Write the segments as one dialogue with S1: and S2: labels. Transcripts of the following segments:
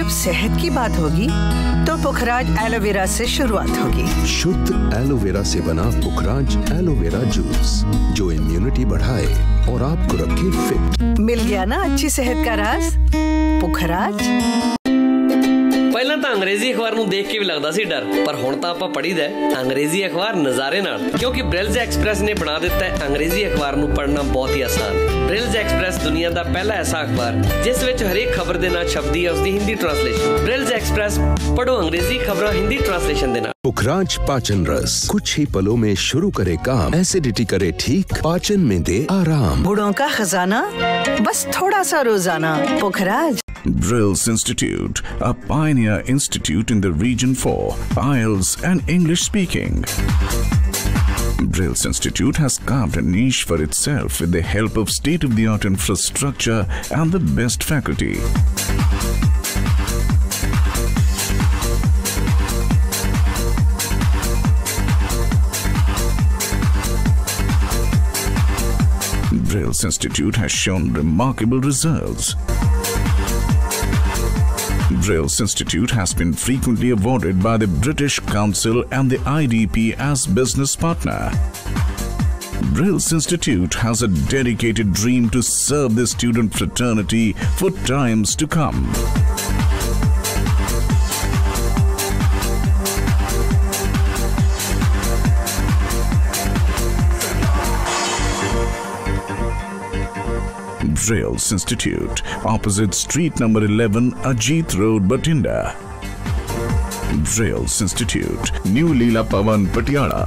S1: जब सेहत की बात होगी तो पुखराज एलोवेरा से शुरुआत होगी।
S2: शुद्ध एलोवेरा से बना पुखराज एलोवेरा जूस जो इम्यूनिटी बढ़ाए और आपको रखे फिट
S1: मिल गया ना अच्छी सेहत का राज? पुखराज?
S3: ਪਹਿਲਾਂ ਤਾਂ ਅੰਗਰੇਜ਼ੀ ਅਖਬਾਰ ਨੂੰ ਦੇਖ ਕੇ ਵੀ ਲੱਗਦਾ ਸੀ ਡਰ ਪਰ ਹੁਣ ਤਾਂ ਆਪਾਂ ਪੜ੍ਹੀਦਾ ਹੈ ਅੰਗਰੇਜ਼ੀ ਅਖਬਾਰ ਨਜ਼ਾਰੇ ਨਾਲ ਕਿਉਂਕਿ ਬ੍ਰਿਲਜ਼ ਐਕਸਪ੍ਰੈਸ ਨੇ ਬਣਾ ਦਿੱਤਾ ਹੈ ਅੰਗਰੇਜ਼ੀ ਅਖਬਾਰ ਨੂੰ ਪੜ੍ਹਨਾ ਬਹੁਤ ਹੀ ਆਸਾਨ ਬ੍ਰਿਲਜ਼ ਐਕਸਪ੍ਰੈਸ ਦੁਨੀਆ ਦਾ ਪਹਿਲਾ ਐਸਾ ਅਖਬਾਰ ਜਿਸ ਵਿੱਚ ਹਰੇਕ ਖਬਰ ਦੇ ਨਾਲ ਛਪਦੀ ਹੈ ਉਸ ਦੀ ਹਿੰਦੀ ਟ੍ਰਾਂਸਲੇਸ਼ਨ ਬ੍ਰਿਲਜ਼ ਐਕਸਪ੍ਰੈਸ ਪੜੋ ਅੰਗਰੇਜ਼ੀ ਖਬਰਾਂ ਹਿੰਦੀ ट्रांसलेशन देना
S2: पुखराज पाचन रस कुछ ही पलों में शुरू करे काम एसिडिटी करे ठीक पाचन में दे आराम
S1: गुड़ों का खजाना बस थोड़ा सा रोजाना पुखराज
S4: Drills Institute, a pioneer institute in the region for IELTS and English speaking. Drills Institute has carved a niche for itself with the help of state of the art infrastructure and the best faculty. Drills Institute has shown remarkable results. Drills Institute has been frequently awarded by the British Council and the IDP as business partner. Drills Institute has a dedicated dream to serve the student fraternity for times to come. Drills Institute, opposite street number 11, Ajit Road, Batinda. Drills Institute, New Leela Pavan, Patiala.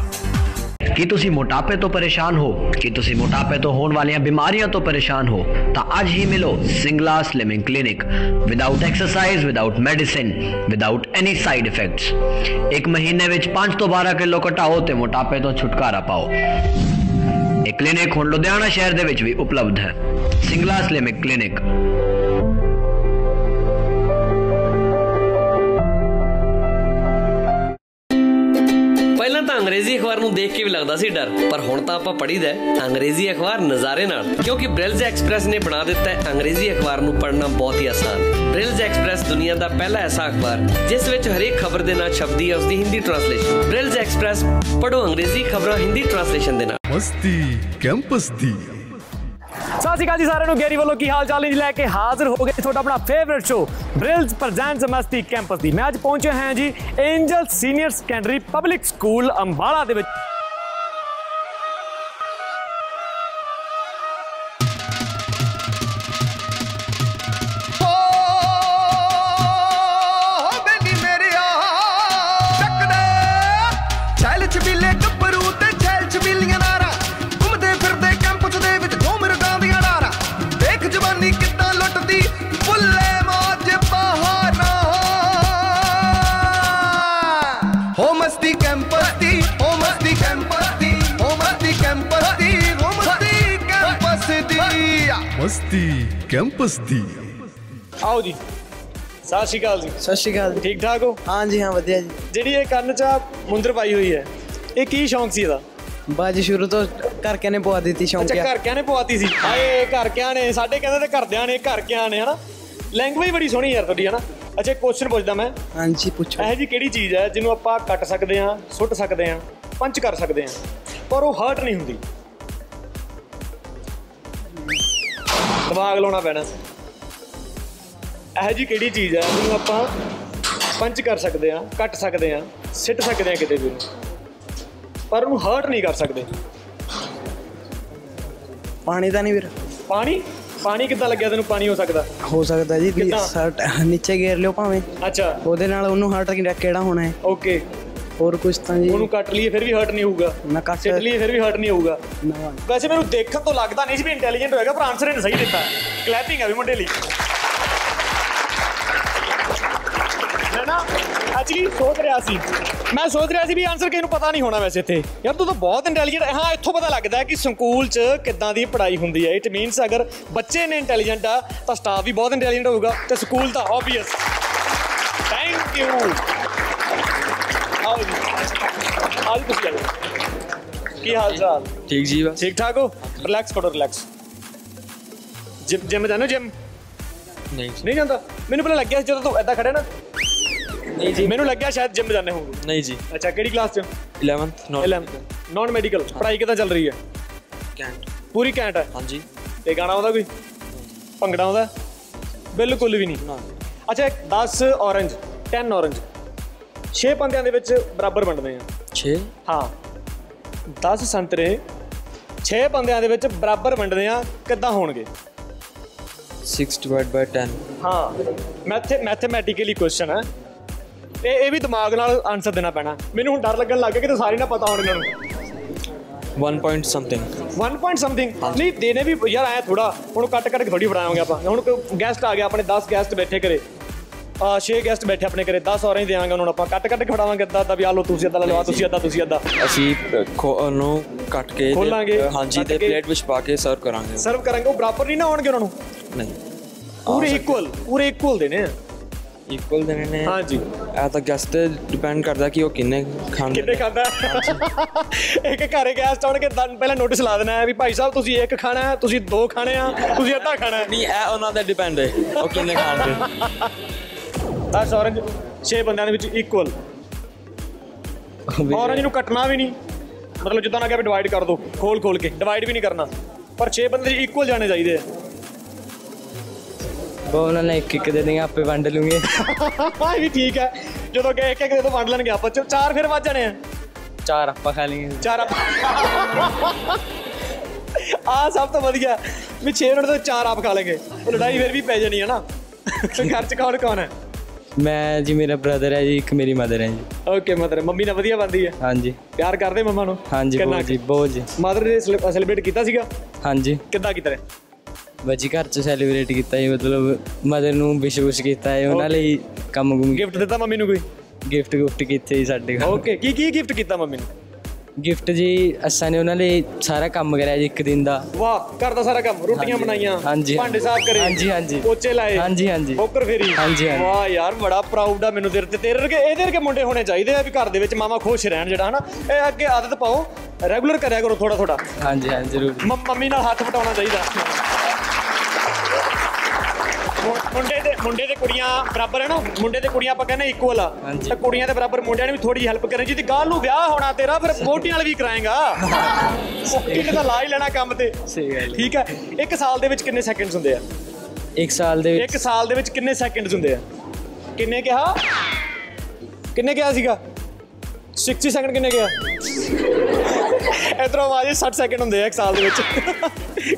S5: ਕੀ ਤੁਸੀਂ ਮੋਟਾਪੇ ਤੋਂ ਪਰੇਸ਼ਾਨ ਹੋ ਕੀ ਤੁਸੀਂ ਮੋਟਾਪੇ ਤੋਂ ਹੋਣ ਵਾਲੀਆਂ ਬਿਮਾਰੀਆਂ ਤੋਂ ਪਰੇਸ਼ਾਨ ਹੋ ਤਾਂ ਅੱਜ ਹੀ ਮਿਲੋ Singla slimming clinic without exercise without medicine without any side effects ਇੱਕ ਮਹੀਨੇ ਵਿੱਚ 5 ਤੋਂ 12 ਕਿਲੋ ਘਟਾਓ ਤੇ ਮੋਟਾਪੇ ਤੋਂ ਛੁਟਕਾਰਾ ਪਾਓ ਇਹ ਕਲੀਨਿਕ ਹੁਣ ਲੁਧਿਆਣਾ ਸ਼ਹਿਰ ਦੇ ਵਿੱਚ ਵੀ ਉਪਲਬਧ ਹੈ। ਸਿੰਗਲਾ ਸਲਿਮਿਕ ਕਲੀਨਿਕ
S3: ਅੰਗਰੇਜ਼ੀ ਅਖਬਾਰ ਨੂੰ ਦੇਖ ਕੇ ਵੀ ਲੱਗਦਾ ਸੀ ਡਰ, ਪਰ ਹੁਣ ਤਾਂ ਆਪਾਂ ਪੜ੍ਹੀਦਾ ਅੰਗਰੇਜ਼ੀ ਅਖਬਾਰ ਨਜ਼ਾਰੇ ਨਾਲ, ਕਿਉਂਕਿ ਬ੍ਰਿਲਜ਼ ਐਕਸਪ੍ਰੈਸ ਨੇ ਬਣਾ ਦਿੱਤਾ ਹੈ ਅੰਗਰੇਜ਼ੀ ਅਖਬਾਰ ਨੂੰ ਪੜ੍ਹਨਾ ਬਹੁਤ ਹੀ ਆਸਾਨ। ਬ੍ਰਿਲਜ਼ ਐਕਸਪ੍ਰੈਸ ਦੁਨੀਆ ਦਾ ਪਹਿਲਾ ਐਸਾ ਅਖਬਾਰ, ਜਿਸ ਵਿੱਚ ਹਰੇਕ ਖਬਰ ਦੇ ਨਾਲ ਛਪਦੀ ਹੈ ਉਸ ਦੀ ਹਿੰਦੀ ਟ੍ਰਾਂਸਲੇਸ਼ਨ ਬ੍ਰਿਲਜ਼ ਐਕਸਪ੍ਰੈਸ ਪੜੋ ਅੰਗਰੇਜ਼ੀ ਖਬਰਾਂ ਹਿੰਦੀ ਟ੍ਰਾਂਸਲੇਸ਼ਨ ਦੇ ਨਾਲ
S6: ਮਸਤੀ ਕੈਂਪਸ ਦੀ।
S7: ਸਤਿ ਸ਼੍ਰੀ ਅਕਾਲ ਜੀ ਸਾਰਿਆਂ ਨੂੰ। ਗੈਰੀ ਵੱਲੋਂ ਕੀ ਹਾਲ ਚਾਲ ਨੇ ਜੀ? ਲੈ ਕੇ ਹਾਜ਼ਰ ਹੋ ਗਏ ਤੁਹਾਡਾ ਆਪਣਾ ਫੇਵਰਿਟ ਸ਼ੋ ਬ੍ਰਿਲਸ ਪ੍ਰੈਜ਼ੈਂਟਸ ਮਸਤੀ ਕੈਂਪਸ ਦੀ। ਮੈਂ ਅੱਜ ਪਹੁੰਚੇ ਹਾਂ ਜੀ angel senior secondary public school Ambala ਦੇ ਵਿੱਚ। ਸਤਿ ਸ਼੍ਰੀ ਅਕਾਲ ਜੀ।
S8: ਸਤਿ ਸ਼੍ਰੀ ਅਕਾਲ
S7: ਠੀਕ ਠਾਕ ਹੋ?
S8: ਹਾਂ ਜੀ ਹਾਂ ਵਧੀਆ ਜੀ।
S7: ਜਿਹੜੀ ਇਹ ਕੰਨ 'ਚ ਆ ਮੁੰਦਰ ਪਾਈ ਹੋਈ ਹੈ ਇਹ ਕੀ ਸ਼ੌਂਕ ਸੀ ਇਹਦਾ?
S8: ਬਾਜੀ ਸ਼ੁਰੂ ਤੋਂ ਘਰ ਕੇ ਨੇ ਪਵਾ ਦਿੱਤੀ
S7: ਅੱਛਾ
S8: ਸ਼ੌਂਕਿਆ
S7: ਘਰ ਕਿਆਂ ਨੇ ਪਵਾਤੀ ਸੀ? ਹਾਏ ਘਰ ਕਿਆਂ ਨੇ ਸਾਡੇ ਕਹਿੰਦੇ ਤੇ ਘਰਦਿਆਂ ਨੇ ਘਰ ਕਿਆਂ ਨੇ ਹਨਾ? ਲੈਂਗੁਏਜ ਬੜੀ ਸੋਹਣੀ ਯਾਰ ਤੁਹਾਡੀ ਹਨਾ? ਅੱਛਾ ਕੁਐਸਚਨ ਪੁੱਛਦਾ ਮੈਂ।
S8: ਹਾਂਜੀ ਪੁੱਛੋ।
S7: ਇਹ ਜੀ ਕਿਹੜੀ ਚੀਜ਼ ਹੈ ਜਿਹਨੂੰ ਆਪਾਂ ਕੱਟ ਸਕਦੇ ਹਾਂ ਸੁੱਟ ਸਕਦੇ ਹਾਂ ਪੰਚ ਕਰ ਸਕਦੇ ਹਾਂ ਪਰ ਉਹ ਹਰਟ ਨਹੀਂ ਹੁੰਦੀ? ਦਿਮਾਗ ਲਾਉਣਾ ਪੈਣਾ। ਇਹ ਜੀ ਕਿਹੜੀ ਚੀਜ਼ ਹੈ ਜਿਹਨੂੰ ਆਪਾਂ ਪੰਚ ਕਰ ਸਕਦੇ ਹਾਂ ਕੱਟ ਸਕਦੇ ਹਾਂ ਸਿੱਟ ਸਕਦੇ ਹਾਂ ਕਿਤੇ ਵੀ। ਪਰ ਉਹਨੂੰ ਹਰਟ ਨਹੀਂ ਕਰ ਸਕਦੇ।
S8: ਪਾਣੀ ਤਾਂ ਨਹੀਂ ਵੀਰ।
S7: ਪਾਣੀ? ਪਾਣੀ ਕਿੱਦਾਂ ਲੱਗਿਆ ਤੈਨੂੰ? ਪਾਣੀ ਹੋ ਸਕਦਾ।
S8: ਹੋ ਸਕਦਾ ਜੀ ਵੀ? ਸਰਟ ਨੀਚੇ ਗੇਰ ਲਿਓ ਭਾਵੇਂ।
S7: ਅੱਛਾ।
S8: ਉਹਦੇ ਨਾਲ ਉਹਨੂੰ ਹਰਟ ਕਿਹੜਾ ਹੋਣਾ ਹੈ।
S7: ਓਕੇ।
S8: ਹੋਰ ਕੁਝ ਤਾਂ ਜੀ
S7: ਉਹਨੂੰ ਕੱਟ ਲਈਏ ਫਿਰ ਵੀ ਹਰਟ ਨਹੀਂ ਹੋਊਗਾ।
S8: ਮੈਂ ਕੱਟ
S7: ਸਿੱਟ ਲਈਏ ਫਿਰ ਵੀ ਹਰਟ ਨਹੀਂ ਹੋਊਗਾ।
S8: ਨਾ।
S7: ਵੈਸੇ ਮੈਨੂੰ ਦੇਖਣ ਤੋਂ ਲੱਗਦਾ ਨਹੀਂ ਸੀ ਵੀ ਇੰਟੈਲੀਜੈਂਟ ਹੋਏਗਾ ਪਰ ਆਨਸਰ ਇਹਨੇ ਸਹੀ ਦਿੱਤਾ। ਕਲੈਪਿੰਗ ਹੈ ਵੀ ਮੁੰਡੇ ਲਈ। ਐਕਚੁਅਲੀ ਸੋਚ ਰਿਹਾ ਸੀ। ਮੈਂ ਸੋਚ ਰਿਹਾ ਸੀ ਵੀ ਆਨਸਰ ਕਿਸੇ ਨੂੰ ਪਤਾ ਨਹੀਂ ਹੋਣਾ ਵੈਸੇ ਇੱਥੇ। ਯਾਰ ਤੂੰ ਤਾਂ ਬਹੁਤ ਇੰਟੈਲੀਜੈਂਟ ਹਾਂ ਇੱਥੋਂ ਪਤਾ ਲੱਗਦਾ ਹੈ ਕਿ ਸਕੂਲ 'ਚ ਕਿੱਦਾਂ ਦੀ ਪੜ੍ਹਾਈ ਹੁੰਦੀ ਹੈ। ਇਟ ਮੀਨਸ ਅਗਰ ਬੱਚੇ ਨੇ ਇੰਟੈਲੀਜੈਂਟ ਆ ਤਾਂ ਸਟਾਫ ਵੀ ਬਹੁਤ ਇੰਟੈਲੀਜੈਂਟ ਹੋਊਗਾ ਤੇ ਸਕੂਲ ਤਾਂ ਆਬਵੀਅਸ ਥੈਂਕ ਯੂ ਆਓ ਜੀ। ਆਓ ਤੁਸੀਂ ਆਓ ਕੀ ਹਾਲ ਚਾਲ?
S9: ਠੀਕ ਜੀ ਬਸ।
S7: ਠੀਕ ਠਾਕ ਹੋ? ਰਿਲੈਕਸ ਕਰੋ ਰਿਲੈਕਸ ਜਿਮ ਜਿਮ ਜਾਨੋ ਜਿਮ
S9: ਨਹੀਂ
S7: ਨਹੀਂ ਜਾਂਦਾ? ਮੈਨੂੰ ਪਹਿਲਾਂ ਲੱਗਿਆ ਜਦੋਂ ਤੂੰ ਐਦਾਂ ਖੜਿਆ ਨਾ।
S8: ਨਹੀਂ ਜੀ।
S7: ਮੈਨੂੰ ਲੱਗਿਆ ਸ਼ਾਇਦ ਜਿਮ ਜਾਂਦੇ ਹੋਵੋਗੇ।
S8: ਨਹੀਂ ਜੀ।
S7: ਅੱਛਾ ਕਿਹੜੀ ਕਲਾਸ ਚ?
S8: 11th note
S7: 11th non medical ਪੜ੍ਹਾਈ ਕਿਦਾਂ ਚੱਲ ਰਹੀ ਹੈ?
S8: ਕੈਂਟ
S7: ਪੂਰੀ ਘੈਂਟ ਹੈ?
S8: ਹਾਂਜੀ।
S7: ਤੇ ਗਾਣਾ ਆਉਂਦਾ ਕੋਈ? ਭੰਗੜਾ ਆਉਂਦਾ? ਬਿਲਕੁਲ ਵੀ ਨਹੀਂ। ਅੱਛਾ 10 orange 10 orange 6 ਪੰਦਿਆਂ ਦੇ ਵਿੱਚ ਬਰਾਬਰ ਵੰਡਦੇ ਆ।
S8: 6
S7: ਹਾਂ। 10 ਸੰਤਰੇ 6 ਪੰਦਿਆਂ ਦੇ ਵਿੱਚ ਬਰਾਬਰ ਵੰਡਦੇ ਆ। ਕਿੱਦਾਂ ਹੋਣਗੇ?
S8: 6 divided by 10
S7: ਹਾਂ। ਮੈਥੇ ਮੈਥਮੈਟਿਕਲੀ ਕੁਐਸਚਨ ਹੈ। ਇਹ ਇਹ ਵੀ ਦਿਮਾਗ ਨਾਲ ਆਨਸਰ ਦੇਣਾ ਪੈਣਾ। ਮੈਨੂੰ ਹੁਣ ਡਰ ਲੱਗਣ ਲੱਗ ਗਿਆ ਕਿ ਤੇ ਸਾਰੇ ਨਾ ਪਤਾ ਹੋਣ ਇਹਨਾਂ ਨੂੰ।
S8: 1 point something
S7: 1 ਪੁਆਇੰਟ ਸਮਥਿੰਗ ਨਹੀਂ ਦੇਣੇ ਵੀ ਯਾਰ ਆਇਆ ਥੋੜਾ ਹੁਣ ਕੱਟ ਕੱਟ ਕੇ ਥੋੜੀ ਫੜਾਵਾਂਗੇ ਆਪਾਂ। ਹੁਣ ਗੈਸਟ ਆ ਗਿਆ ਆਪਣੇ 10 ਗੈਸਟ ਬੈਠੇ ਕਰੇ ਆ 6 ਗੈਸਟ ਬੈਠੇ ਆਪਣੇ ਕਰੇ 10 ਔਰਾਂ ਹੀ ਦੇਵਾਂਗੇ ਉਹਨਾਂ ਨੂੰ ਆਪਾਂ। ਕੱਟ ਕੱਟ ਕੇ ਫੜਾਵਾਂਗੇ ਅੱਧਾ ਅੱਧਾ ਵੀ ਆ ਲਓ ਤੁਸੀਂ ਅੱਧਾ ਲੈ ਆਹ ਤੁਸੀਂ ਅੱਧਾ ਤੁਸੀਂ ਅੱਧਾ।
S8: ਅਸੀਂ ਉਹਨੂੰ ਕੱਟ ਕੇ
S7: ਖੋਲਾਂਗੇ,
S8: ਹਾਂਜੀ ਤੇ। ਪਲੇਟ ਵਿੱਚ ਪਾ ਕੇ ਸਰਵ ਕਰਾਂਗੇ।
S7: ਸਰਵ ਕਰਾਂਗੇ। ਉਹ ਬਰਾਬਰ ਨਹੀਂ ਨਾ ਹੋਣਗੇ ਉਹਨਾਂ ਨੂੰ।
S8: ਨਹੀਂ।
S7: ਪੂਰੇ ਇਕੁਅਲ ਪੂਰੇ ਇਕੁਅਲ ਦੇਣੇ ਆ।
S8: ਇਕੁਅਲ ਦੇਣੇ ਨੇ।
S7: ਹਾਂਜੀ।
S8: ਇਹ ਤਾਂ ਗੈਸਟ ਤੇ ਡਿਪੈਂਡ ਕਰਦਾ ਕਿ ਉਹ ਕਿੰਨੇ ਖਾਂਦੇ
S7: ਕਿੰਨੇ ਖਾਂਦਾ ਇੱਕ ਘਰੇ ਗੈਸਟ ਆਉਣਗੇ ਦਨ ਪਹਿਲਾਂ ਨੋਟਿਸ ਲਾ ਦੇਣਾ ਹੈ ਵੀ ਭਾਈ ਸਾਹਿਬ ਤੁਸੀਂ ਇੱਕ ਖਾਣਾ ਹੈ ਤੁਸੀਂ ਦੋ ਖਾਣੇ ਆ ਤੁਸੀਂ ਅੱਧਾ ਖਾਣਾ ਹੈ।
S8: ਨਹੀਂ ਇਹ ਉਹਨਾਂ ਦਾ ਡਿਪੈਂਡ ਹੈ ਉਹ ਕਿੰਨੇ ਖਾਣਗੇ।
S7: 10 orange 6 ਬੰਦਿਆਂ ਦੇ ਵਿੱਚ ਇਕੁਅਲ orange ਨੂੰ ਕੱਟਣਾ ਵੀ ਨਹੀਂ। ਮਤਲਬ ਜਿੱਦਾਂ ਨਾ ਕਿ ਡਿਵਾਈਡ ਕਰ ਦੋ ਖੋਲ ਖੋਲ ਕੇ ਡਿਵਾਈਡ ਵੀ ਨਹੀਂ ਕਰਨਾ। ਪਰ 6 ਬੰਦੇ ਇਕੁਅਲ ਜਾਣੇ ਚਾਹੀਦੇ ਆ।
S9: ਉਹ ਉਹਨਾਂ ਨੇ ਇੱਕ ਇੱਕ ਦੇ ਦੇਂਗੇ ਆਪੇ ਵੰਡ ਲੂੰਗੇ।
S7: ਇਹ ਵੀ ਠੀਕ ਹੈ। ਜਦੋਂ ਕਿ ਇੱਕ ਇੱਕ ਦੇ ਤੋਂ ਵੰਡ ਲੈਣਗੇ ਆਪਾਂ। ਚ- ਚਾਰ ਫਿਰ ਵੱਜ ਜਾਣੇ ਆ।
S9: ਚਾਰ ਆਪਾਂ ਖਾ ਲਈਏ।
S7: ਚਾਰ ਆ ਆ ਸਭ ਤੋਂ ਵਧੀਆ। ਵੀ 6 ਮਿੰਟ ਤੋਂ ਚਾਰ ਆਪ ਖਾ ਲੇਗੇ ਉਹ ਲੜਾਈ ਫਿਰ ਵੀ ਪੈ ਜਾਣੀ ਹੈ ਨਾ। ਘਰ ਚ ਕੌਣ ਕੌਣ ਹੈ?
S9: ਮੈਂ ਜੀ ਮੇਰਾ ਬ੍ਰਦਰ ਹੈ ਜੀ ਇੱਕ ਮੇਰੀ ਮਦਰ ਹੈ ਜੀ।
S7: ਓਕੇ ਮਤਲਬ ਮੰਮੀ ਨਾਲ ਵਧੀਆ ਬੰਦੀ ਹੈ।
S9: ਹਾਂਜੀ।
S7: ਪਿਆਰ ਕਰਦੇ ਮੰਮਾ ਨੂੰ?
S9: ਹਾਂਜੀ ਬਹੁਤ ਜੀ ਬਹੁਤ ਜੀ।
S7: ਮਦਰ ਦੇ ਸੈਲੀਬ੍ਰੇਟ ਕੀਤਾ ਸੀਗਾ?
S9: ਹਾਂਜੀ।
S7: ਕਿੱਦਾਂ ਕੀਤਾ ਰੇ
S9: ਬੱਜੀ ਘਰ ਚ ਸੈਲੀਬ੍ਰੇਟ ਕੀਤਾ ਜੀ ਮਤਲਬ ਮਦਰ ਨੂੰ ਵਿਸ਼ ਵਿਸ਼ ਕੀਤਾ ਹੈ ਉਹਨਾਂ ਲਈ ਕੰਮ ਗੁੰਮ
S7: ਗਿਫਟ ਦਿੱਤਾ ਮੰਮੀ ਨੂੰ ਕੋਈ?
S9: ਗਿਫਟ ਗੁਫਟ ਕੀਤੇ ਜੀ ਸਾਡੇ ਘਰ।
S7: ਓਕੇ ਕੀ ਕੀ ਗਿਫਟ ਕੀਤਾ ਮੰਮੀ ਨੂੰ?
S9: ਗਿਫਟ ਜੀ ਅਸਾਂ ਨੇ ਉਹਨਾਂ ਲਈ ਸਾਰਾ ਕੰਮ ਕਰਿਆ ਜੀ ਇੱਕ ਦਿਨ ਦਾ।
S7: ਵਾਹ ਘਰ ਦਾ ਸਾਰਾ ਕੰਮ ਰੋਟੀਆਂ ਬਣਾਈਆਂ
S9: ਹਾਂਜੀ,
S7: ਭਾਂਡੇ ਸਾਫ਼ ਕਰੇ
S9: ਹਾਂਜੀ, ਹਾਂਜੀ।
S7: ਪੋਚੇ ਲਾਏ
S9: ਹਾਂਜੀ, ਹਾਂਜੀ।
S7: ਬੋਕਰ ਫੇਰੀ।
S9: ਹਾਂਜੀ, ਹਾਂਜੀ।
S7: ਵਾਹ ਯਾਰ ਬੜਾ ਪ੍ਰਾਊਡ ਆ ਮੈਨੂੰ ਤੇਰੇ ਤੇ ਤੇਰੇ ਵਰਗੇ ਇਹਦੇ ਵਰਗੇ ਮੁੰਡੇ ਹੋਣੇ ਚਾਹੀਦੇ ਆ ਵੀ ਘਰ ਦੇ ਵਿੱਚ ਮਾਮਾ ਖੁਸ਼ ਰਹਿਣ ਜਿਹੜਾ ਹਨਾ? ਇਹ ਅੱਗੇ ਆਦਤ ਪਾਓ ਰੈਗੂਲਰ ਕਰਿਆ ਕਰੋ ਥੋੜਾ ਥੋੜਾ
S9: ਹਾਂਜੀ ਹਾਂਜੀ ਜ਼ਰੂਰ। ਜੀ।
S7: ਮੰਮੀ ਨਾਲ ਹੱਥ ਵਟਾਉਣਾ ਚਾਹੀਦਾ। ਮੁੰਡੇ ਦੇ ਮੁੰਡੇ ਤੇ ਕੁੜੀਆਂ ਬਰਾਬਰ ਹੈ ਨਾ? ਮੁੰਡੇ ਤੇ ਕੁੜੀਆਂ ਆਪਾਂ ਕਹਿੰਦੇ ਇਕੁਅਲ ਆ। ਤਾਂ ਕੁੜੀਆਂ ਦੇ ਬਰਾਬਰ ਮੁੰਡਿਆਂ ਨੇ ਵੀ ਥੋੜੀ ਹੈਲਪ ਕਰਨੀ ਜਿਹਦੀ ਗਾਲ ਨੂੰ ਵਿਆਹ ਹੋਣਾ ਤੇਰਾ ਫਿਰ ਵੋਟੀਆਂ ਨਾਲ ਵੀ ਕਰਾਏਗਾ। ਕਿੰਨੇ ਤਾਂ ਲਾ ਹੀ ਲੈਣਾ ਕੰਮ ਤੇ।
S9: ਸਹੀ ਗੱਲ।
S7: ਠੀਕ ਹੈ? ਇੱਕ ਸਾਲ ਦੇ ਵਿੱਚ ਕਿੰਨੇ ਸੈਕਿੰਡਸ ਹੁੰਦੇ ਆ?
S9: ਇੱਕ ਸਾਲ ਦੇ ਵਿੱਚ
S7: ਇੱਕ ਸਾਲ ਦੇ ਵਿੱਚ ਕਿੰਨੇ ਸੈਕਿੰਡਸ ਹੁੰਦੇ ਆ? ਕਿੰਨੇ ਕਿਹਾ? ਕਿੰਨੇ ਕਿਹਾ ਸੀਗਾ? 60 ਸੈਕਿੰਡ ਕਿੰਨੇ ਕਿਹਾ? ਇਧਰੋਂ ਆਵਾਜ਼ 60 ਸੈਕਿੰਡ ਹੁੰਦੇ ਆ ਇੱਕ ਸਾਲ ਦੇ ਵਿੱਚ।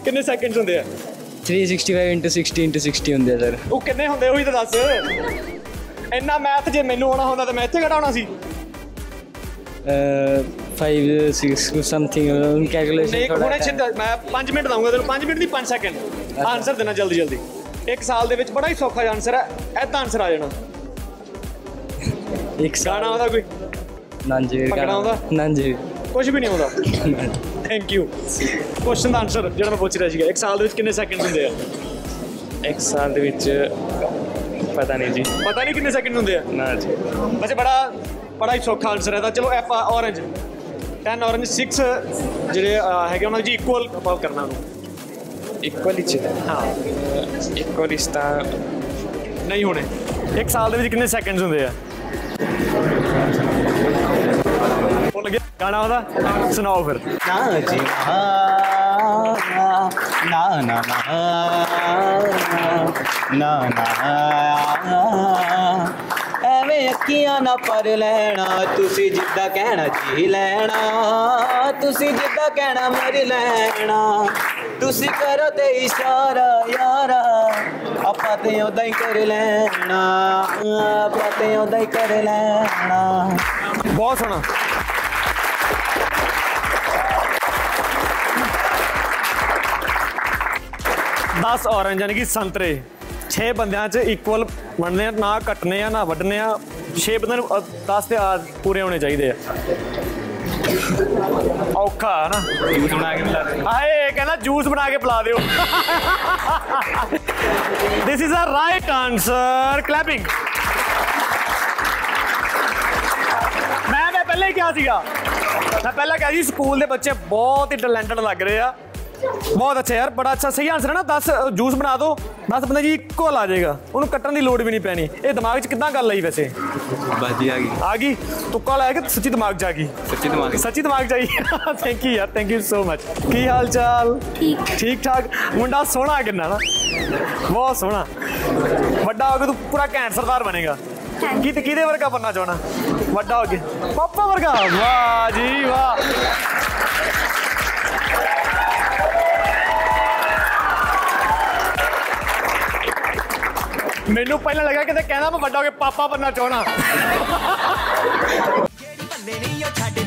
S7: ਕਿੰਨੇ ਸੈਕਿੰਡਸ ਹੁੰਦੇ ਆ?
S9: 365 into 60 into 60 ਹੁੰਦੇ ਆ ਸਰ
S7: ਉਹ ਕਿੰਨੇ ਹੁੰਦੇ ਉਹੀ ਤਾਂ ਦੱਸ। ਇੰਨਾ ਮੈਥ ਜੇ ਮੈਨੂੰ ਆਉਣਾ ਹੁੰਦਾ ਤਾਂ ਮੈਂ ਇੱਥੇ ਘਟਾਉਣਾ ਸੀ।
S9: 5 6 ਸਮਥਿੰਗ
S7: ਨਹੀਂ
S9: ਕੈਲਕੂਲੇਸ਼ਨ
S7: ਹੁਣੇ ਛਿੱਦ ਮੈਂ 5 ਮਿੰਟ ਦਊਂਗਾ ਤੈਨੂੰ 5 ਮਿੰਟ ਨਹੀਂ 5 ਸੈਕਿੰਡ ਆਨਸਰ ਦੇਣਾ ਜਲਦੀ ਜਲਦੀ। ਇੱਕ ਸਾਲ ਦੇ ਵਿੱਚ ਬੜਾ ਹੀ ਸੌਖਾ ਆਨਸਰ ਹੈ ਐਦਾਂ ਆਨਸਰ ਆ ਜਾਣਾ।
S9: ਇੱਕ ਸਾਲ
S7: ਗਾਣਾ ਆਉਂਦਾ ਕੋਈ?
S9: ਨਾਂਜੀ ਵੀਰ
S7: ਭੰਗੜਾ ਆਉਂਦਾ?
S9: ਨਾਂਜੀ
S7: ਕੁਝ ਵੀ ਨਹੀਂ ਆਉਂਦਾ ਥੈਂਕ ਯੂ ਕੁਐਸਚਨ ਦਾ ਆਨਸਰ ਜਿਹੜਾ ਮੈਂ ਪੁੱਛ ਰਿਹਾ ਸੀਗਾ ਇੱਕ ਸਾਲ ਦੇ ਵਿੱਚ ਕਿੰਨੇ ਸੈਕਿੰਡ ਹੁੰਦੇ ਆ?
S10: ਇੱਕ ਸਾਲ ਦੇ ਵਿੱਚ ਪਤਾ ਨਹੀਂ ਜੀ।
S7: ਪਤਾ ਨਹੀਂ ਕਿੰਨੇ ਸੈਕਿੰਡ ਹੁੰਦੇ ਆ?
S10: ਨਾ ਜੀ।
S7: ਵੈਸੇ ਬੜਾ ਬੜਾ ਹੀ ਸੌਖਾ ਆਨਸਰ ਹੈ ਤਾਂ ਚਲੋ ਐਫ ਔਰੇਂਜ 10 ਔਰੇਂਜ 6 ਜਿਹੜੇ ਹੈਗੇ ਉਹਨਾਂ ਦੀ ਇਕੁਅਲ ਆਪਾਂ ਕਰਨਾ ਉਹਨੂੰ।
S10: ਇਕੁਅਲੀ ਚ
S7: ਹਾਂ।
S10: ਇਕੁਅਲੀ ਤਾਂ
S7: ਨਹੀਂ ਹੋਣੇ। ਇੱਕ ਸਾਲ ਦੇ ਵਿੱਚ ਕਿੰਨੇ ਸੈਕਿੰਡਸ ਹੁੰਦੇ ਆ? ਭੁੱਲ ਗਿਆ। ਗਾਣਾ ਉਹਦਾ? ਸੁਣਾਓ ਫਿਰ।
S11: ਨਾ ਜੀ ਨਾ ਨਾ ਨਾ ਨਾ ਐਵੇਂ ਅੱਖੀਆਂ ਨਾ ਪਰ ਲੈਣਾ ਤੁਸੀਂ ਜਿੱਦਾਂ ਕਹਿਣਾ ਜੀ ਲੈਣਾ ਤੁਸੀਂ ਜਿੱਦਾਂ ਕਹਿਣਾ ਮਰ ਲੈਣਾ। ਤੁਸੀਂ ਕਰੋ ਤੇ ਇਸ਼ਾਰਾ ਯਾਰਾ ਆਪਾਂ ਤੇ ਉਦਾਂ ਹੀ ਕਰ ਲੈਣਾ ਆਪਾਂ ਤੇ ਉਦਾਂ ਹੀ ਕਰ ਲੈਣਾ।
S7: ਬਹੁਤ ਸੋਹਣਾ। ਦਸ ਔਰੰਜ ਯਾਨੀ ਕਿ ਸੰਤਰੇ। 6 ਬੰਦਿਆਂ 'ਚ ਇਕੁਅਲ ਵੰਡਨੇ ਆ ਨਾ ਕੱਟਨੇ ਆ ਨਾ ਵੱਢਨੇ ਆ। 6 ਬੰਦਿਆਂ ਨੂੰ 10 ਤੇ ਪੂਰੇ ਹੋਣੇ ਚਾਹੀਦੇ ਆ। ਔਖਾ ਹੈ ਨਾ? ਜੂਸ ਬਣਾ ਕੇ ਪਿਲਾ ਦੇ ਆਏ ਕਹਿੰਦਾ ਜੂਸ ਬਣਾ ਕੇ ਪਿਲਾ ਦਿਓ। This is a right answer clapping ਮੈਂ ਮੈਂ ਪਹਿਲੇ ਹੀ ਕਿਹਾ ਸੀਗਾ। ਮੈਂ ਪਹਿਲਾਂ ਕਿਹਾ ਸੀ ਸਕੂਲ ਦੇ ਬੱਚੇ ਬਹੁਤ ਹੀ ਟੈਲੈਂਟਡ ਲੱਗ ਰਹੇ ਆ। ਬਹੁਤ ਅੱਛਾ ਯਾਰ ਬੜਾ ਅੱਛਾ। ਸਹੀ ਆਨਸਰ ਹੈ ਨਾ 10 ਜੂਸ ਬਣਾ ਦਿਓ। 10 ਬੰਦੇ ਜੀ ਇਕੁਅਲ ਆ ਜਾਏਗਾ। ਉਹਨੂੰ ਕੱਟਣ ਦੀ ਲੋੜ ਵੀ ਨਹੀਂ ਪੈਣੀ। ਇਹ ਦਿਮਾਗ 'ਚ ਕਿੱਦਾਂ ਗੱਲ ਆਈ ਵੈਸੇ?
S8: ਬਾਜੀ ਆ ਗਈ।
S7: ਆ ਗਈ? ਤੁੱਕਾ ਲਾਇਆ ਕਿ ਸੱਚੀ ਦਿਮਾਗ 'ਚ ਆ ਗਈ?
S8: ਸੱਚੀ ਦਿਮਾਗ
S7: ਸੱਚੀ ਦਿਮਾਗ 'ਚ ਆਈ। ਥੈਂਕ ਯੂ ਯਾਰ ਥੈਂਕ ਯੂ ਸੋ ਮਚ ਕੀ ਹਾਲ ਚਾਲ ਠੀਕ। ਠੀਕ ਠਾਕ? ਮੁੰਡਾ ਸੋਹਣਾ ਕਿੰਨਾ ਨਾ। ਬਹੁਤ ਸੋਹਣਾ। ਵੱਡਾ ਹੋ ਕੇ ਤੂੰ ਪੂਰਾ ਘੈਂਟ ਸਰਦਾਰ ਬਣੇਗਾ। ਕੀ ਤੇ ਕਿਹਦੇ ਵਰਗਾ ਬਣਨਾ ਚਾਹਣਾ? ਵੱਡਾ ਹੋ ਕੇ। ਪਾਪਾ ਵਰਗਾ। ਵਾਹ ਜੀ ਵਾਹ। ਮੈਨੂੰ ਪਹਿਲਾਂ ਲੱਗਾ ਕਿਤੇ ਕਹਿੰਦਾ ਮੈਂ ਵੱਡਾ ਹੋ ਕੇ ਪਾਪਾ ਬਣਨਾ ਚਾਹਣਾ
S6: ਬੱਲੇ ਨਹੀਂ ਉਹ ਛੱਡਦੀ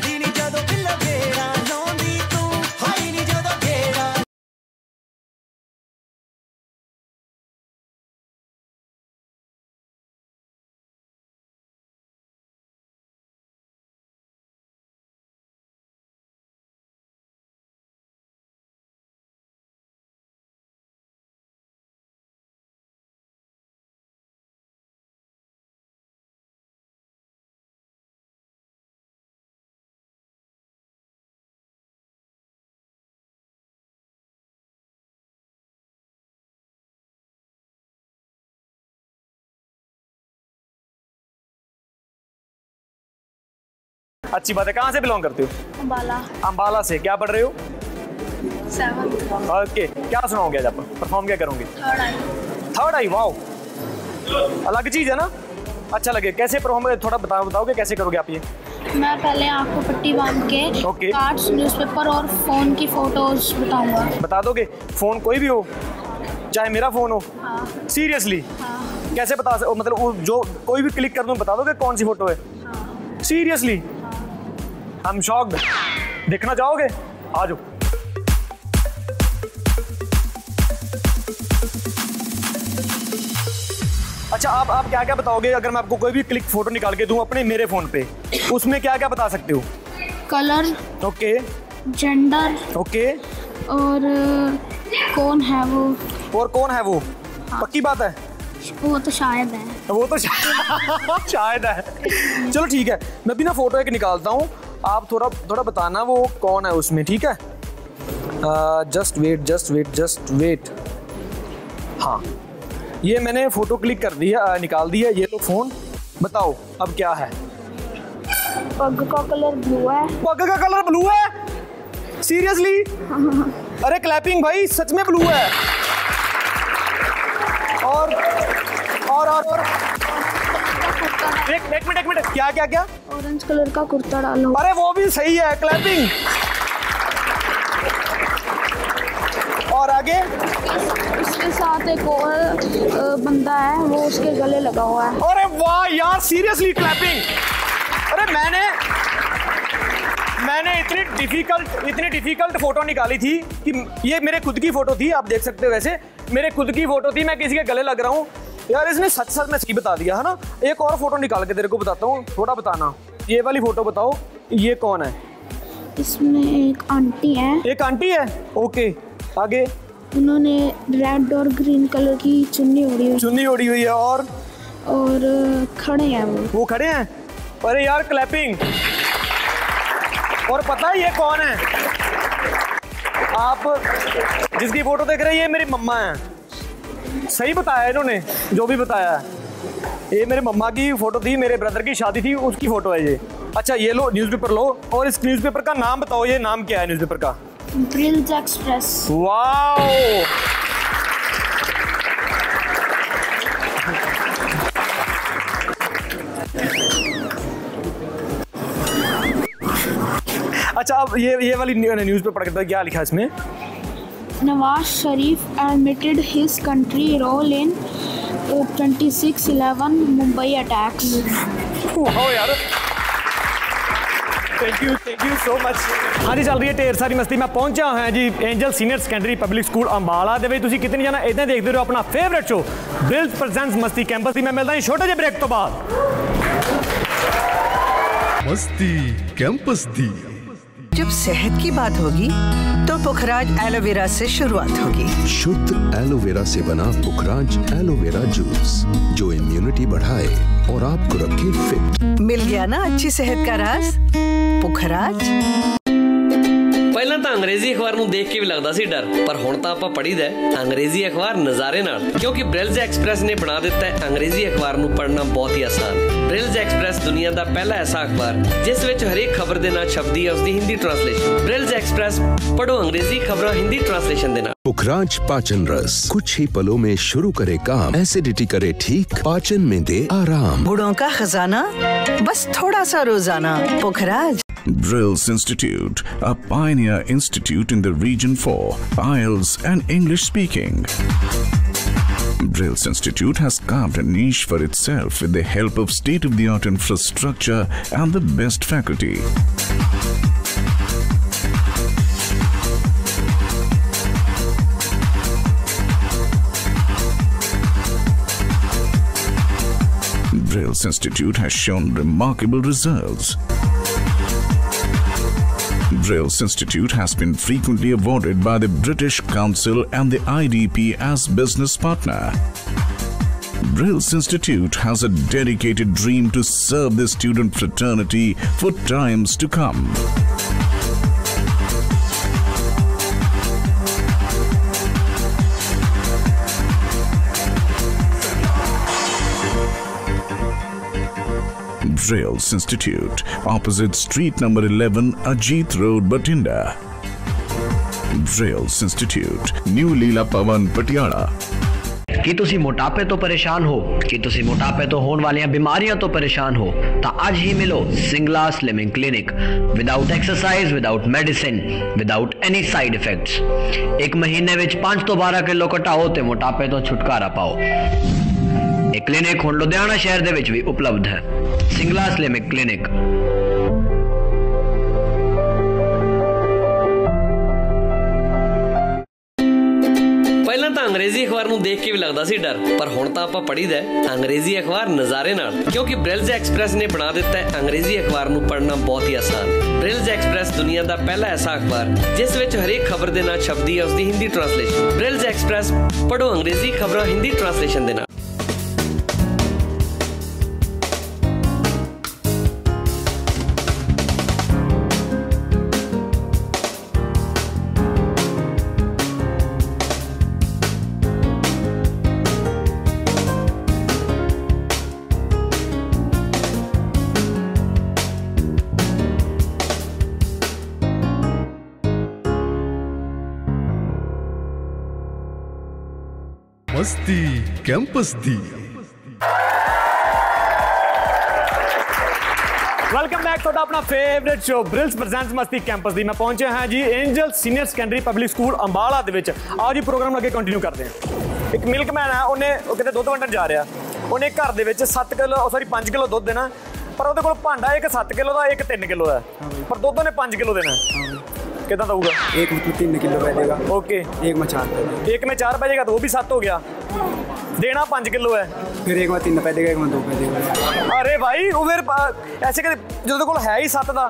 S7: अच्छी बात है। कहाँ से बिलोंग करते हो?
S12: अम्बाला
S7: अम्बाला से। क्या पढ़ रहे हो? ओके क्या सुनाओगे आज आप? परफॉर्म क्या करोगे?
S12: थर्ड आई।
S7: वाओ अलग चीज़ है ना? अच्छा लगे। कैसे परफॉर्म थोड़ा बताओ बताओगे कैसे करोगे आप ये?
S12: मैं पहले आपको पट्टी बाँध के
S7: Okay.
S12: कार्ड्स न्यूज़पेपर और फ़ोन की फ़ोटोज़ बताऊँगा।
S7: बता दोगे? फ़ोन कोई भी हो चाहे मेरा फ़ोन हो।
S12: हाँ।
S7: सीरियसली
S12: हाँ।
S7: कैसे बता मतलब जो कोई भी क्लिक कर दूँ बता दोगे कौन सी फ़ोटो है?
S12: हाँ।
S7: सीरियसली आई एम शॉक्ड देखना चाहोगे? आ जाओ। अच्छा आप आप क्या क्या बताओगे? अगर मैं आपको कोई भी क्लिक फ़ोटो निकाल के दूँ अपने मेरे फ़ोन पे उसमें क्या क्या बता सकते हो?
S12: कलर
S7: ओके
S12: जेंडर
S7: ओके
S12: और कौन है वो?
S7: और कौन है वो? हाँ। पक्की बात है?
S12: वो तो शायद है।
S7: वो तो शायद है। चलो ठीक है मैं भी ना फ़ोटो एक निकालता हूँ आप थोड़ा थोड़ा बताना वो कौन है उसमें ठीक है? Just wait just wait just wait हाँ। ये मैंने फ़ोटो क्लिक कर दिया अ, निकाल दिया ये लो फ़ोन बताओ अब क्या है?
S12: पग का कलर ब्लू है।
S7: पग का कलर ब्लू है? सीरियसली अरे क्लैपिंग भाई सच में ब्लू है। और और और और। एक एक मिनट एक मिनट। क्या क्या क्या?
S12: ऑरेंज कलर का कुर्ता डालो।
S7: अरे वो भी सही है क्लैपिंग और आगे?
S12: उसके साथ एक और बंदा है वो उसके गले लगा हुआ है।
S7: अरे वाह यार सीरियसली क्लैपिंग अरे मैंने मैंने इतनी डिफ़िकल्ट इतनी डिफ़िकल्ट फ़ोटो निकाली थी कि ये मेरे खुद की फ़ोटो थी आप देख सकते हो वैसे। मेरे खुद की फ़ोटो थी मैं किसी के गले लग रहा हूँ। यार इसने सच सच में सही बता दिया है ना? एक और फ़ोटो निकाल के तेरे को बताता हूँ थोड़ा बताना। ये वाली फ़ोटो बताओ ये कौन है?
S12: इसमें एक आंटी है।
S7: एक आंटी है? ओके आगे।
S12: उन्होंने रेड और ग्रीन कलर की चुन्नी ओढ़ी हुई।
S7: चुन्नी ओढ़ी हुई है और?
S12: और खड़े हैं वो।
S7: वो खड़े हैं? अरे यार क्लैपिंग और पता है ये कौन है? आप जिसकी फ़ोटो देख रहे हैं ये मेरी मम्मा है। सही बताया इन्होंने जो भी बताया है। ये मेरे मम्मा की फ़ोटो थी मेरे ब्रदर की शादी थी उसकी फ़ोटो है ये। अच्छा ये लो न्यूज़पेपर लो और इस न्यूज़पेपर का नाम बताओ ये नाम क्या है न्यूज़पेपर का?
S12: Brills express.
S7: वाओ! अच्छा अब ये ये वाली न्यूज़ पे पढ़ के क्या लिखा है इसमें?
S12: Nawaz Sharif admitted his country role in 2611 Mumbai attacks.
S7: Oh, yeah. Thank you thank you so much ਹਾਂਜੀ ਚੱਲ ਰਹੀ ਹੈ ਢੇਰ ਸਾਰੀ ਮਸਤੀ। ਮੈਂ ਪਹੁੰਚਿਆ ਹੋਇਆ ਜੀ angel senior secondary public school Ambala ਦੇ ਵਿੱਚ। ਤੁਸੀਂ ਕਿਤੇ ਨਹੀਂ ਜਾਣਾ ਇਦਾਂ ਦੇਖਦੇ ਰਹੋ ਆਪਣਾ ਫੇਵਰਿਟ ਸ਼ੋ ਬਿਲਡ ਪ੍ਰੈਜ਼ੈਂਟਸ ਮਸਤੀ ਕੈਂਪਸ ਦੀ। ਮੈਂ ਮਿਲਦਾ ਹਾਂ ਛੋਟੇ ਜਿਹੇ ਬ੍ਰੇਕ ਤੋਂ ਬਾਅਦ।
S2: ਮਸਤੀ
S1: जब सेहत की बात होगी तो पुखराज एलोवेरा से शुरुआत होगी।
S2: शुद्ध एलोवेरा से बना पुखराज एलोवेरा जूस जो इम्यूनिटी बढ़ाए और आपको रखे फिट
S1: मिल गया ना अच्छी सेहत का राज? पुखराज?
S3: ਪਹਿਲਾਂ ਤਾਂ ਅੰਗਰੇਜ਼ੀ ਅਖਬਾਰ ਨੂੰ ਦੇਖ ਕੇ ਵੀ ਲੱਗਦਾ ਸੀ ਡਰ ਪਰ ਹੁਣ ਤਾਂ ਆਪਾਂ ਪੜ੍ਹੀਦਾ ਹੈ ਅੰਗਰੇਜ਼ੀ ਅਖਬਾਰ ਨਜ਼ਾਰੇ ਨਾਲ ਕਿਉਂਕਿ ਬ੍ਰਿਲਜ਼ ਐਕਸਪ੍ਰੈਸ ਨੇ ਬਣਾ ਦਿੱਤਾ ਹੈ ਅੰਗਰੇਜ਼ੀ ਅਖਬਾਰ ਨੂੰ ਪੜ੍ਹਨਾ ਬਹੁਤ ਹੀ ਆਸਾਨ ਬ੍ਰਿਲਜ਼ ਐਕਸਪ੍ਰੈਸ ਦੁਨੀਆ ਦਾ ਪਹਿਲਾ ਐਸਾ ਅਖਬਾਰ ਜਿਸ ਵਿੱਚ ਹਰੇਕ ਖਬਰ ਦੇ ਨਾਲ ਛਪਦੀ ਹੈ ਉਸਦੀ ਹਿੰਦੀ ਟ੍ਰਾਂਸਲੇਸ਼ਨ ਬ੍ਰਿਲਜ਼ ਐਕਸਪ੍ਰੈਸ पढ़ो अंग्रेजी खबरों हिंदी ट्रांसलेशन देना
S2: पुखराज पाचन रस कुछ ही पलों में शुरू करे काम एसिडिटी करे ठीक पाचन में दे आराम
S1: गुड़ों का खजाना बस थोड़ा सा रोजाना पुखराज
S4: Brills Institute, a pioneer institute in the region for IELTS and English speaking. Brills Institute has carved a niche for itself with the help of state of the art infrastructure and the best faculty. Brills Institute has shown remarkable results. Brills Institute has been frequently awarded by the British Council and the IDP as business partner. Brills Institute has a dedicated dream to serve the student fraternity for times to come. Drills Institute, opposite street number 11, Ajit Road, Batinda. Drills Institute, New Leela Pavan, Patiala.
S5: ਕੀ ਤੁਸੀਂ ਮੋਟਾਪੇ ਤੋਂ ਪਰੇਸ਼ਾਨ ਹੋ ਕੀ ਤੁਸੀਂ ਮੋਟਾਪੇ ਤੋਂ ਹੋਣ ਵਾਲੀਆਂ ਬਿਮਾਰੀਆਂ ਤੋਂ ਪਰੇਸ਼ਾਨ ਹੋ ਤਾਂ ਅੱਜ ਹੀ ਮਿਲੋ Singla slimming clinic without exercise without medicine without any side effects ਇੱਕ ਮਹੀਨੇ ਵਿੱਚ 5 ਤੋਂ 12 ਕਿਲੋ ਘਟਾਓ ਤੇ ਮੋਟਾਪੇ ਤੋਂ ਛੁਟਕਾਰਾ ਪਾਓ ਇਹ ਕਲੀਨਿਕ ਹੁਣ ਲੁਧਿਆਣਾ ਸ਼ਹਿਰ ਦੇ ਵਿੱਚ ਵੀ ਉਪਲਬਧ ਹੈ। Singla slimming clinic.
S3: ਪਹਿਲਾਂ ਤਾਂ ਅੰਗਰੇਜ਼ੀ ਅਖਬਾਰ ਨੂੰ ਦੇਖ ਕੇ ਵੀ ਲੱਗਦਾ ਸੀ ਡਰ, ਪਰ ਹੁਣ ਤਾਂ ਆਪਾਂ ਪੜ੍ਹੀਦਾ ਹੈ ਅੰਗਰੇਜ਼ੀ ਅਖਬਾਰ ਨਜ਼ਾਰੇ ਨਾਲ। ਕਿਉਂਕਿ ਬ੍ਰਿਲਜ਼ ਐਕਸਪ੍ਰੈਸ ਨੇ ਬਣਾ ਦਿੱਤਾ ਹੈ ਅੰਗਰੇਜ਼ੀ ਅਖਬਾਰ ਨੂੰ ਪੜ੍ਹਨਾ ਬਹੁਤ ਹੀ ਆਸਾਨ। ਬ੍ਰਿਲਜ਼ ਐਕਸਪ੍ਰੈਸ ਦੁਨੀਆ ਦਾ ਪਹਿਲਾ ਐਸਾ ਅਖਬਾਰ, ਜਿਸ ਵਿੱਚ ਹਰੇਕ ਖਬਰ ਦੇ ਨਾਲ ਛਪਦੀ ਹੈ ਉਸਦੀ ਹਿੰਦੀ ਟ੍ਰਾਂਸਲੇਸ਼ਨ ਬ੍ਰਿਲਜ਼ ਐਕਸਪ੍ਰੈਸ, ਪੜ੍ਹੋ ਅੰਗਰੇਜ਼ੀ ਖਬਰਾਂ ਹਿੰਦੀ ਟ੍ਰਾਂਸਲੇਸ਼ਨ ਦੇ ਨਾਲ
S6: ਮਸਤੀ ਕੈਂਪਸ ਦੀ
S7: ਵੈਲਕਮ ਬੈਕ ਤੁਹਾਡਾ ਆਪਣਾ ਫੇਵਰਿਟ ਸ਼ੋ ਬ੍ਰਿਲਸ ਪ੍ਰੈਜ਼ੈਂਟਸ ਮਸਤੀ ਕੈਂਪਸ ਦੀ ਮੈਂ ਪਹੁੰਚਿਆ ਹਾਂ ਜੀ angel senior secondary public school Ambala ਦੇ ਵਿੱਚ। ਆਓ ਜੀ ਪ੍ਰੋਗਰਾਮ ਅੱਗੇ ਕੰਟੀਨਿਊ ਕਰਦੇ ਹਾਂ। ਇੱਕ ਮਿਲਕਮੈਨ ਹੈ, ਉਹਨੇ ਉਹ ਕਿਤੇ ਦੁੱਧ ਵੰਡਣ ਜਾ ਰਿਹਾ। ਉਹਨੇ ਘਰ ਦੇ ਵਿੱਚ 7 ਕਿਲੋ ਸੌਰੀ 5 ਕਿਲੋ ਦੁੱਧ ਦੇਣਾ। ਪਰ ਉਹਦੇ ਕੋਲ ਭਾਂਡਾ ਇੱਕ 7 ਕਿਲੋ ਦਾ, ਇੱਕ 3 ਕਿਲੋ ਦਾ ਪਰ ਦੁੱਧ ਉਹਨੇ 5 ਕਿਲੋ ਦੇਣਾ। कितना दूंगा
S13: एक में तीन किलो पै देगा
S7: ओके
S13: एक में चार पै देगा
S7: एक में चार पै जाएगा तो वो भी सात हो गया देना पाँच किलो है
S13: फिर एक में तीन पै देगा एक में दो पै देगा
S7: अरे भाई वो फिर पा- ऐसे कदे जो कोल है ही सत्त दा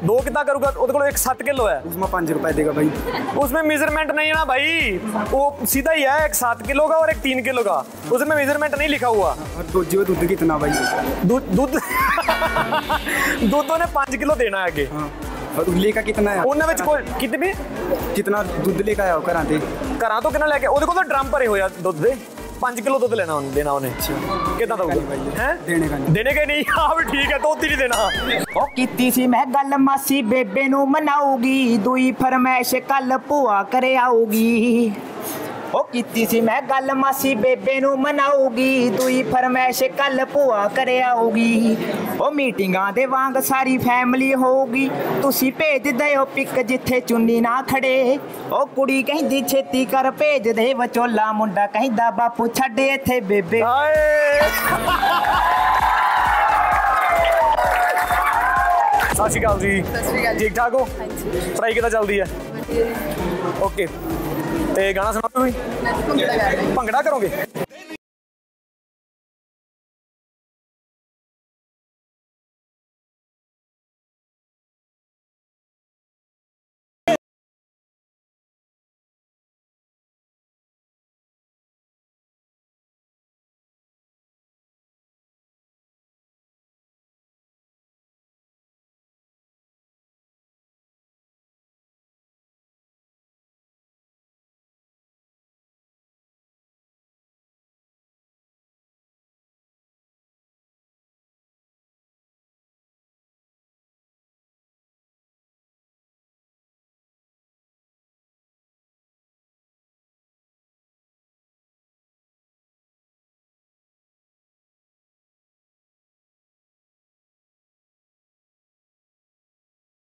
S7: दो कितना करूंगा ਉਹਦੇ ਕੋਲ ਇੱਕ 7 ਕਿਲੋ ਹੈ
S13: उसमें पाँच रुपए देगा भाई
S7: उसमें मेजरमेंट नहीं है ना भाई वो सीधा ही है एक सात किलो का और एक तीन किलो का उसमें मेजरमेंट नहीं लिखा हुआ
S13: और दूध जो दूध कितना भाई
S7: दूध दूध दूध ਉਹਨੇ 5 ਕਿਲੋ ਦੇਣਾ ਹੈ ਅੱਗੇ
S13: और लेका कितना
S7: ਉਹਨਾਂ ਵਿੱਚ ਕੋਈ ਕਿਤਨੇ
S13: कितना दूध लेकर आया हो घर आते
S7: ਘਰਾਂ ਤੋਂ ਕਿੰਨਾ ਲੈ ਕੇ ਉਹਦੇ ਕੋਲ ਤਾਂ ਡਰਮ ਭਰੇ ਹੋਏ ਦੁੱਧ ਦੇ। 5 ਕਿਲੋ ਦੁੱਧ ਲੈਣਾ ਉਹਨੇ ਦੇਣਾ ਉਹਨੇ। ਕਿੱਦਾਂ ਦਊਗਾ? ਹੈ।
S13: ਦੇਣੇ ਕਾ ਨਹੀਂ
S7: ਦੇਣੇ ਕਿ ਨਹੀਂ? ਆਹ ਵੀ ਠੀਕ ਹੈ ਤੋਤੀ ਨਹੀਂ ਦੇਣਾ।
S14: ਉਹ ਕੀਤੀ ਸੀ ਮੈਂ ਗੱਲ ਮਾਸੀ ਬੇਬੇ ਨੂੰ ਮਨਾਉਗੀ ਦੁਈ ਫਰਮੈਸ਼ ਕੱਲ ਭੂਆ ਕਰਿਆਉਗੀ ਉਹ ਕੀਤੀ ਸੀ ਮੈਂ ਗੱਲ ਮਾਸੀ ਬੇਬੇ ਨੂੰ ਮਨਾਉਗੀ ਦੂਈ ਫਰਮੈਸ਼ ਕੱਲ ਭੂਆ ਕਰੇ ਆਊਗੀ। ਉਹ ਮੀਟਿੰਗਾਂ ਦੇ ਵਾਂਗ ਸਾਰੀ ਫੈਮਿਲੀ ਹੋਊਗੀ। ਤੁਸੀਂ ਭੇਜ ਦਿਓ ਪਿਕ ਜਿੱਥੇ ਚੁੰਨੀ ਨਾ ਖੜੇ। ਉਹ ਕੁੜੀ ਕਹਿੰਦੀ ਛੇਤੀ ਕਰ ਭੇਜ ਦੇ ਵਿਚੋਲਾ। ਮੁੰਡਾ ਕਹਿੰਦਾ ਬਾਪੂ ਛੱਡ ਇੱਥੇ ਬੇਬੇ।
S7: ਸਤਿ ਸ਼੍ਰੀ ਅਕਾਲ ਜੀ। ਠੀਕ ਠਾਕ ਹੋ? ਪੜ੍ਹਾਈ ਕਿਦਾਂ ਚੱਲਦੀ ਹੈ? ਓਕੇ ਤੇ ਗਾਣਾ ਸੁਣਾਓਗੇ ਕੋਈ ਭੰਗੜਾ ਕਰੋਗੇ?